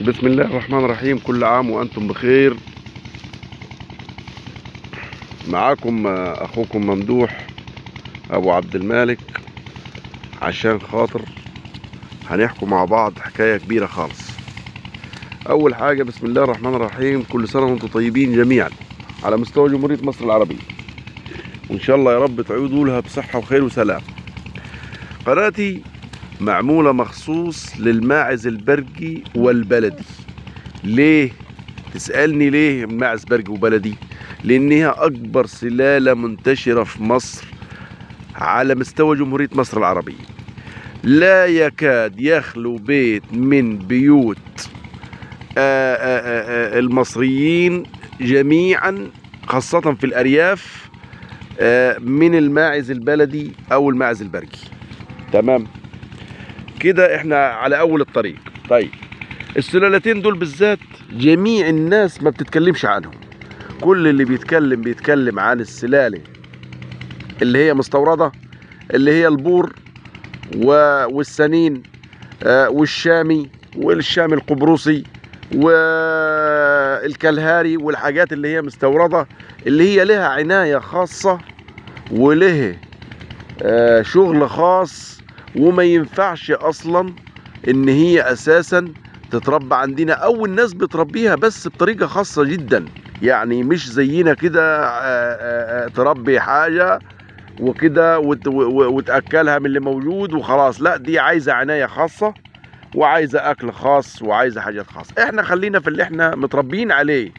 بسم الله الرحمن الرحيم. كل عام وأنتم بخير. معاكم أخوكم ممدوح أبو عبد المالك عشان خاطر هنحكوا مع بعض حكاية كبيرة خالص. أول حاجة بسم الله الرحمن الرحيم. كل سنة وأنتم طيبين جميعا على مستوى جمهورية مصر العربية. وإن شاء الله يا رب تعودوا لها بصحة وخير وسلام. قناتي معمولة مخصوص للماعز البرجي والبلدي ليه؟ تسألني ليه ماعز برجي وبلدي؟ لأنها أكبر سلالة منتشرة في مصر على مستوى جمهورية مصر العربية لا يكاد يخلو بيت من بيوت آآ آآ آآ المصريين جميعا خاصة في الأرياف آه، من الماعز البلدي أو الماعز البرجي تمام كده إحنا على أول الطريق. طيب السلالتين دول بالذات جميع الناس ما بتتكلمش عنهم. كل اللي بيتكلم بيتكلم عن السلالة اللي هي مستوردة اللي هي البور والسنين آه، والشامي والشامي القبرصي والكلهاري والحاجات اللي هي مستوردة اللي هي لها عناية خاصة وله آه، شغل خاص وما ينفعش أصلا إن هي أساسا تتربى عندنا أو الناس بتربيها بس بطريقة خاصة جدا. يعني مش زينا كده آه، آه، آه، تربي حاجة وكده وتأكلها من اللي موجود وخلاص. لا دي عايزة عناية خاصة وعايزة أكل خاص وعايزة حاجات خاصة. إحنا خلينا في اللي إحنا متربيين عليه.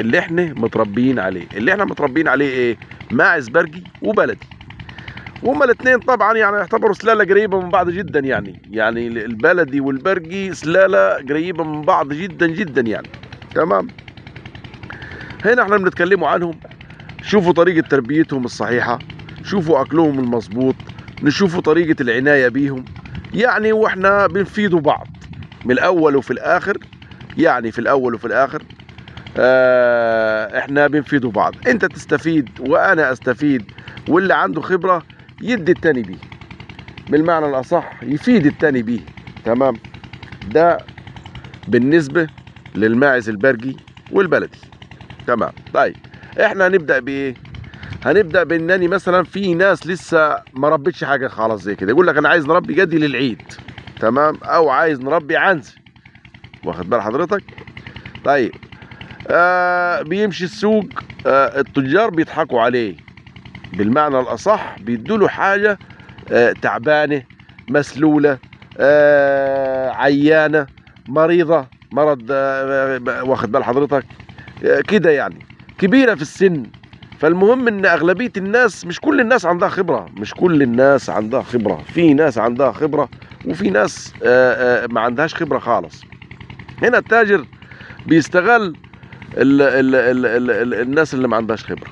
اللي إحنا متربيين عليه. اللي إحنا متربيين عليه إيه؟ ماعز برجي وبلدي. وهما الاثنين طبعا يعني يعتبروا سلالة قريبة من بعض جدا يعني. يعني البلدي والبرجي سلالة قريبة من بعض جدا جدا يعني. تمام؟ هنا إحنا بنتكلموا عنهم. شوفوا طريقة تربيتهم الصحيحة. شوفوا أكلهم المظبوط. نشوفوا طريقة العناية بيهم. يعني وإحنا بنفيدوا بعض. من الأول وفي الآخر. يعني في الأول وفي الآخر. آه إحنا بنفيدوا بعض. انت تستفيد وأنا أستفيد. واللي عنده خبرة يدي التاني بيه. بالمعنى الأصح يفيد التاني بيه. تمام؟ ده بالنسبة للماعز البرجي والبلدي. تمام؟ طيب إحنا هنبدأ بإيه؟ هنبدأ بإنني مثلا في ناس لسه ما ربتش حاجة خالص زي كده. يقول لك أنا عايز نربي جدي للعيد. تمام؟ أو عايز نربي عنزي. واخد بال حضرتك؟ طيب آه بيمشي السوق آه التجار بيضحكوا عليه. بالمعنى الأصح بيدوا له حاجة آه تعبانة مسلولة آه عيانة مريضة مرض آه واخد بال حضرتك؟ كده يعني. كبيرة في السن. فالمهم إن أغلبية الناس مش كل الناس عندها خبرة. مش كل الناس عندها خبرة. في ناس عندها خبرة وفي ناس ما عندهاش خبرة خالص. هنا التاجر بيستغل ال ال ال ال ال الناس اللي ما عندهاش خبرة.